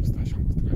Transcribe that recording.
Bis gleich. Bis gleich.